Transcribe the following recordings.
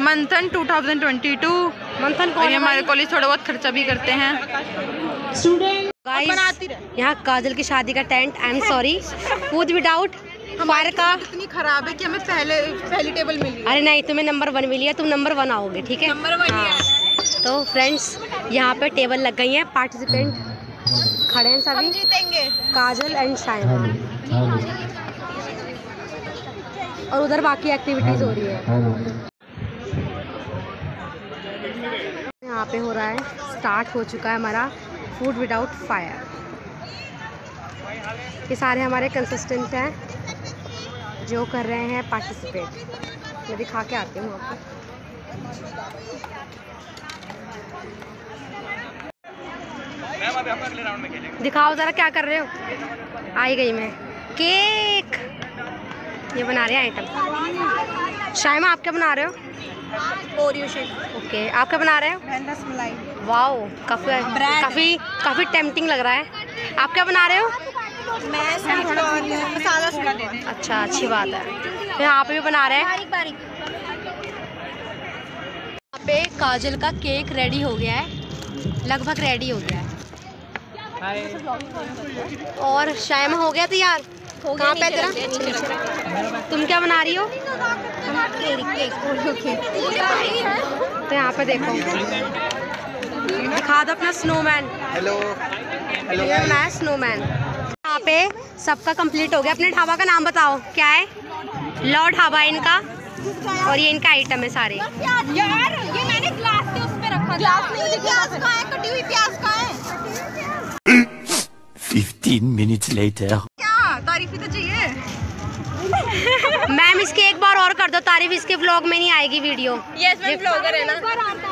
मंथन 2022 मंथन और कौन ये है हमारे कॉलेज थोड़ा बहुत खर्चा भी करते हैं। गाइस यहाँ काजल की शादी का tent I am sorry with without fire का इतनी खराब है कि हमें पहले पहली टेबल मिली अरे नहीं तुम्हें नंबर वन मिली है तुम नंबर वन आओगे ठीक है? नंबर वन हाँ। तो फ्रेंड्स यहाँ पे टेबल लग गई है पार्टिसिपेंट खड़े हैं सभी। जीतेंगे। काजल एंड शाइमा और उधर बाकी एक्टिविटीज़ हो रही है। यहाँ पे हो रहा है। स्टार्ट हो चुका है हमारा फ़ूड विदाउट फायर ये सारे हमारे कंसिस्टेंट हैं, जो कर रहे हैं पार्टिसिपेट मैं दिखा के आती हूँ आपको। दिखाओ ज़रा क्या कर रहे हो। आई गई मैं। केक। ये बना रहे हैं आइटम शायमा आप क्या बना रहे हो? ओके आप क्या बना रहे हो? वाओ काफ़ी काफ़ी काफ़ी टेम्पटिंग लग रहा है। आप क्या बना रहे हो? मैं मसाला दे अच्छा अच्छी बात है। तो यहाँ पे भी बना रहे हैं। बारीक बारीक। यहाँ पे काजल का केक रेडी हो गया है। लगभग रेडी हो गया है। और शायमा हो गया तैयार? कहाँ पे तेरा? तुम क्या बना रही हो? तो यहाँ पे देखो। दिखा दो अपना स्नोमैन हेलो हेलो ये बनाया स्नोमैन यहाँ पे सबका कंप्लीट हो गया। अपने ढाबा का नाम बताओ। क्या है? लॉ ढाबा है इनका। और ये इनका आइटम है सारे। यार ये मैंने ग्लास के उस पे रखा ग्लास नहीं प्याज का है कटी हुई प्याज का है। 15 minutes later. क्या तारीफ़ ही तो चाहिए मैम इसके एक बार और कर दो तारीफ़ इसके ब्लॉग में नहीं आएगी वीडियो यस मैं ब्लॉगर है ना।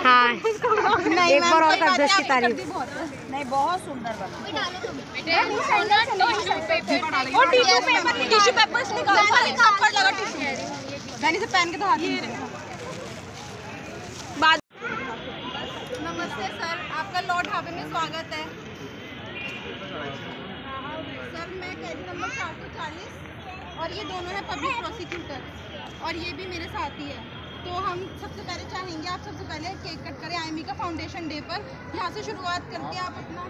हाँ। एक बार और कर दो इसकी तारीफ़। नहीं बहुत सुंदर बना। और टिश्यू पेपर टिश्यू पेपर निकाल थप्पड़ लगा टिश्यू मैंने से पहन के तो हाथ बाद नमस्ते सर आपका लॉ ढाबे में स्वागत है। सर मैं कैदी नंबर चार सौ चालीस। और ये दोनों हैं पब्लिक प्रोसिक्यूटर और ये भी मेरे साथी है। तो हम सबसे पहले चाहेंगे आप सबसे पहले केक कट करें आईमी का फाउंडेशन डे पर। यहाँ से शुरुआत करके आप अपना।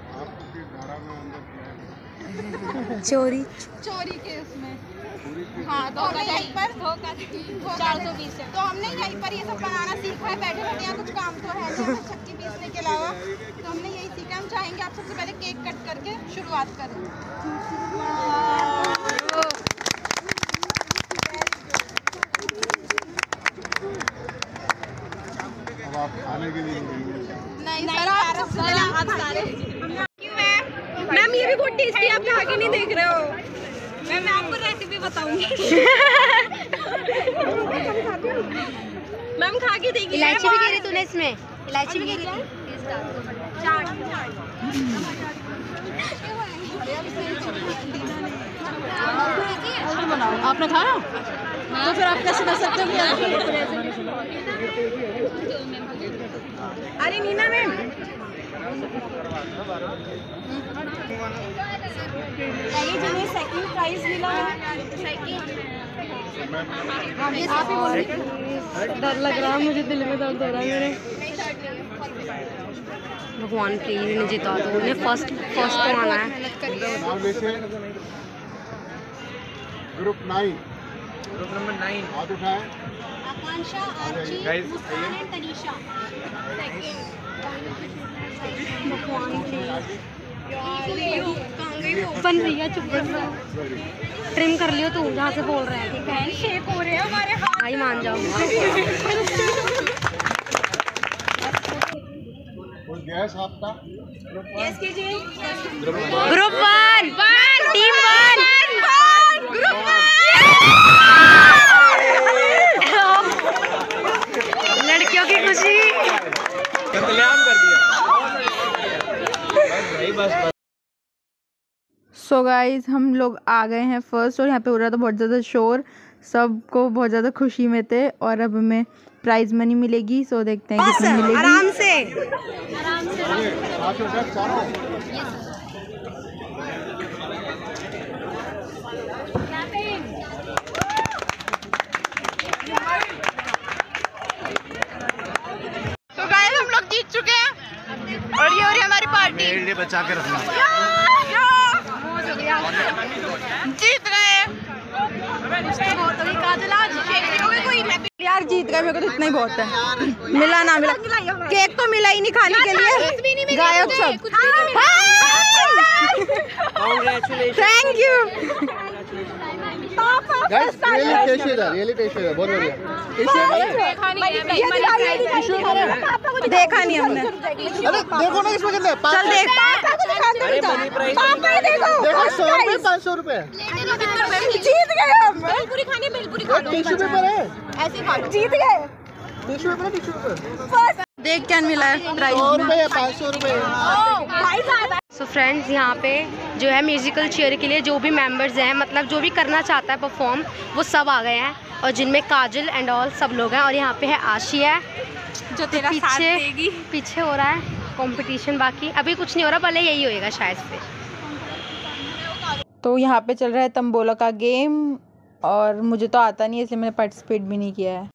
चोरी। चोरी के उसमें हाँ तो हमने यहीं पर चार सौ बीस तो हमने यहीं पर ये सब बनाना सीखा है। बैठे बैठे यहाँ कुछ काम तो है नहीं चक्की पीसने के अलावा। तो हमने यही सीखा। हम चाहेंगे आप सबसे पहले केक कट करके शुरुआत करें। खाने के लिए नहीं सर आप सबसे आप सारे। मैम। ये भी बहुत टेस्टी आप खा के नहीं देख रहे हो। मैम मैं आपको रेसिपी बताऊँगी। मैम खा के देखिए इलायची भी गिरी तूने इसमें। इलायची भी गिरी थी आपने खाया? तो फिर आप कैसे कर सकते हो? अरे नीना मैम। पहले जिन्हें सेकंड प्राइज मिला आप ही बोलिए। डर लग रहा है मुझे दिल में दर्द हो रहा है मेरे। भगवान प्लीज़ इन्हें जिता दो उन्हें फ़र्स्ट फ़र्स्ट तो आना है। Group nine. Group number nine. Akanksha Archi Muskan and Tanisha. बन रही है चुप ट्रिम कर लियो तू जहाँ से बोल रहा है ठीक है? शेप हो रहे हैं हमारे हाथ भाई मान जाओ। गैस आपका? यस कीजिए ग्रुप वन। Team one. लड़कियों की खुशी कतलेआम कर दिया बस भाई बस बस सो गाइज़ हम लोग आ गए हैं फ़र्स्ट और यहाँ पे हो रहा था बहुत ज़्यादा शोर। सबको बहुत ज़्यादा खुशी में थे और अब हमें प्राइज मनी मिलेगी सो देखते हैं कितनी मिलेगी। आराम से। पाँचों दस चारों जीत चुके हैं। और ये हो रही हमारी पार्टी बचा के रखना। जीत गए। यार जीत गए मेरे को तो इतना ही बहुत है। मिला ना मिला। केक तो मिला ही नहीं खाने के लिए। गायक सब। Thank you guys really tasty था रियली टेस्टी था बहुत बढ़िया। देखा नहीं हमने। अरे देखो ना इसमें कितने चल देख। देखो। सौ रुपए पाँच सौ रुपए। जीत गए हम। पूरी खानी पूरी टिश्यू पेपर है? ऐसे जीत गए। टिश्यू पेपर है टिश्यू पेपर? देख क्या मिला है सौ रुपए पाँच सौ रुपए। सो फ्रेंड्स यहाँ पे जो है म्यूजिकल चेयर के लिए जो भी मेंबर्स हैं मतलब जो भी करना चाहता है परफॉर्म वो सब आ गए हैं और जिनमें काजल एंड ऑल सब लोग हैं और यहाँ पे है आशी है जो तेरा साथ पीछे देगी। पीछे हो रहा है कंपटीशन बाकी। अभी कुछ नहीं हो रहा पहले यही होएगा शायद से। तो यहाँ पे चल रहा है तंबोला का गेम और मुझे तो आता नहीं है इसलिए मैंने पार्टिसिपेट भी नहीं किया है।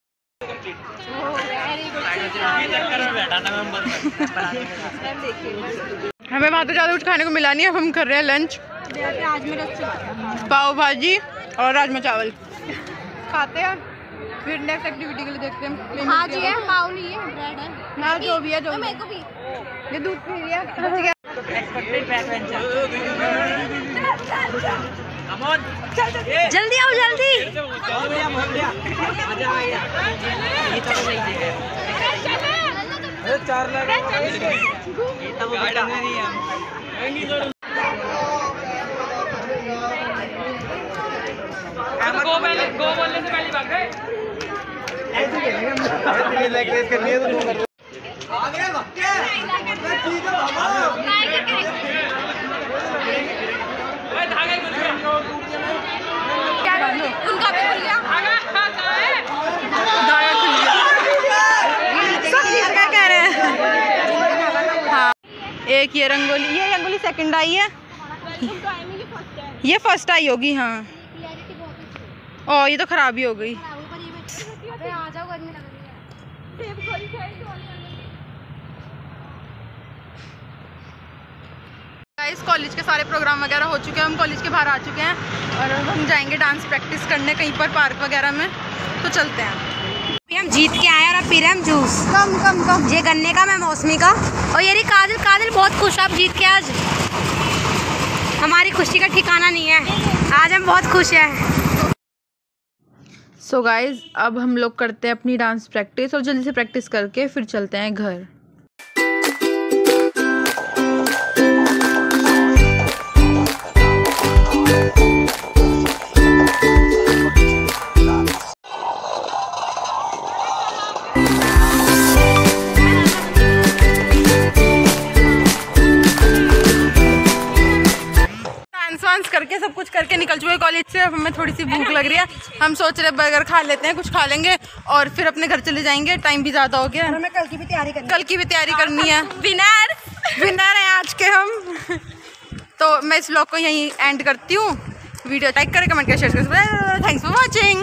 हमें वहाँ तो ज़्यादा कुछ खाने को मिला नहीं अब हम कर रहे हैं लंच पाव भाजी और राजमा चावल। खाते हैं। फिर नेक्स्ट एक्टिविटी के लिए देखते हैं। हाँ जी है? पाव नहीं है ब्रेड है। ना जो भी है जो मेरे को भी। ये दूध पी लिया ठीक है जल्दी आओ जल्दी। चार लाख करनी है तो तुम कर उनका भी खुल गया दाया खुल गया सब चीज़ का कह रहे हैं हाँ एक ये रंगोली ये रंगोली सेकंड आई है। ये फ़र्स्ट आई होगी हाँ। ओ, ये तो खराब ही हो गई। इस कॉलेज के सारे प्रोग्राम वगैरह हो चुके हैं, हम कॉलेज के बाहर आ चुके हैं और हम जाएँगे डांस प्रैक्टिस करने कहीं पर पार्क वगैरह में। तो चलते हैं। हम जीत के आए और अब पी रहे हम जूस। कम कम कम। ये गन्ने का मैं मौसमी का। और ये काजल। काजल बहुत खुश है आप जीत के आज। हमारी खुशी का ठिकाना नहीं है। आज हम बहुत खुश हैं। सो so गाइज़ अब हम लोग करते हैं अपनी डांस प्रैक्टिस और जल्दी से प्रैक्टिस करके फिर चलते हैं घर। निकल चुके कॉलेज से अब हमें थोड़ी सी भूख लग रही है। हम सोच रहे बर्गर खा लेते हैं कुछ खा लेंगे और फिर अपने घर चले जाएँगे। टाइम भी ज़्यादा हो गया। हमें कल की भी तैयारी करनी कल की भी तैयारी करनी है। विनर विनर है आज के हम। तो मैं इस ब्लॉग को यहीं एंड करती हूँ। वीडियो लाइक करें कमेंट करें शेयर करें। Thanks for watching